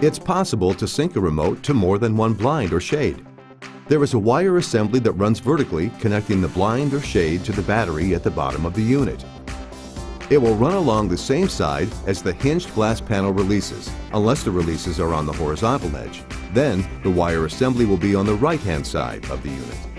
It's possible to sync a remote to more than one blind or shade. There is a wire assembly that runs vertically connecting the blind or shade to the battery at the bottom of the unit. It will run along the same side as the hinged glass panel releases, unless the releases are on the horizontal edge. Then, the wire assembly will be on the right-hand side of the unit.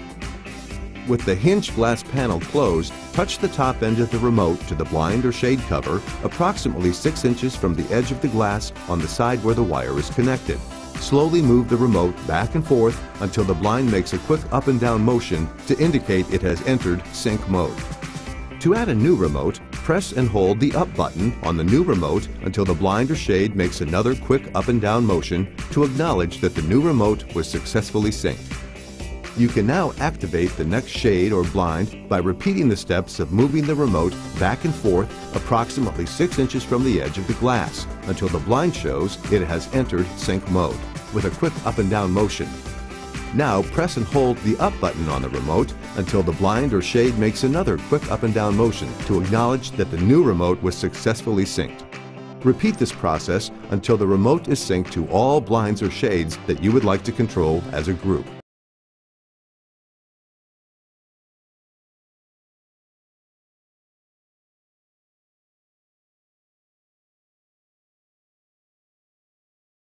With the hinged glass panel closed, touch the top end of the remote to the blind or shade cover approximately 6 inches from the edge of the glass on the side where the wire is connected. Slowly move the remote back and forth until the blind makes a quick up and down motion to indicate it has entered sync mode. To add a new remote, press and hold the up button on the new remote until the blind or shade makes another quick up and down motion to acknowledge that the new remote was successfully synced. You can now activate the next shade or blind by repeating the steps of moving the remote back and forth approximately 6 inches from the edge of the glass until the blind shows it has entered sync mode with a quick up and down motion. Now press and hold the up button on the remote until the blind or shade makes another quick up and down motion to acknowledge that the new remote was successfully synced. Repeat this process until the remote is synced to all blinds or shades that you would like to control as a group.